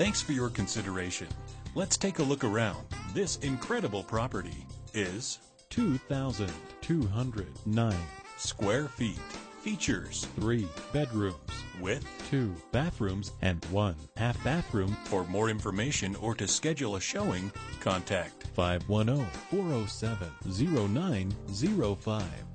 Thanks for your consideration. Let's take a look around. This incredible property is 2,209 square feet. Features three bedrooms with two bathrooms and one half bathroom For more information or to schedule a showing, contact 510 407 0905